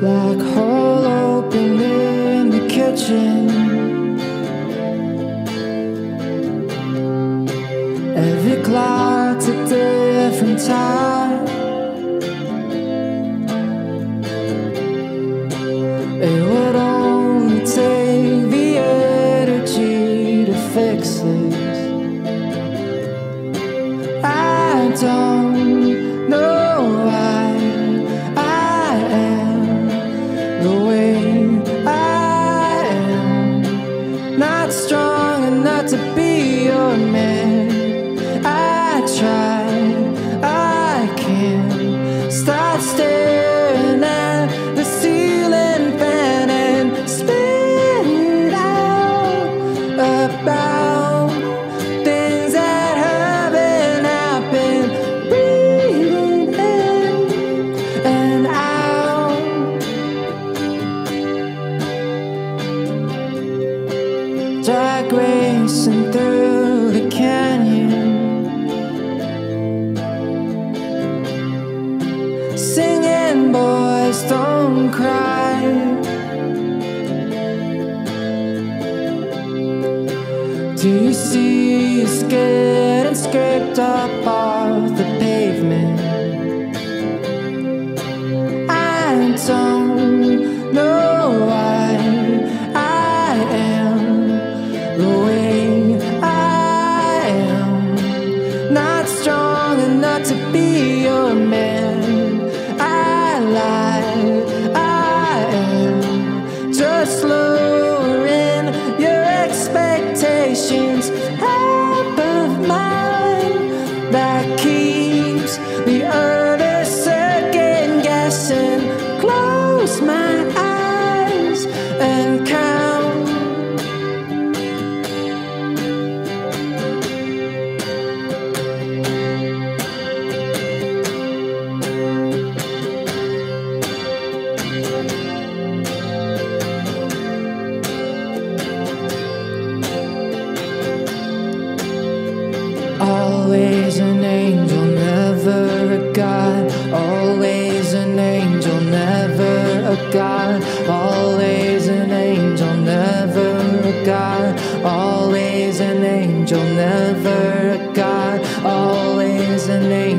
Black hole open in the kitchen. Every cloud's a different time. It would only take the energy to fix this. I don't Drag racing through the canyon. Singing, boys, don't cry. Do you see to be your man. I lie, I am just lowering your expectations. Of mine that keeps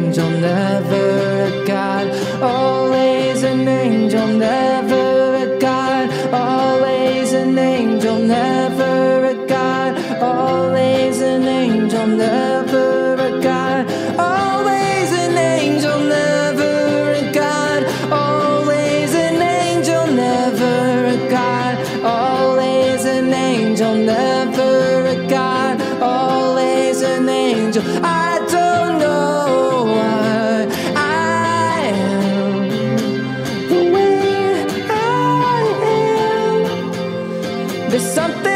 angel, never a god. Always an angel, never a god. Always an angel, never a god. Always an angel, never There's something